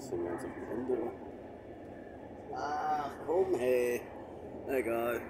Das sind wir jetzt auf dem Ende. Ach komm, hey. Egal.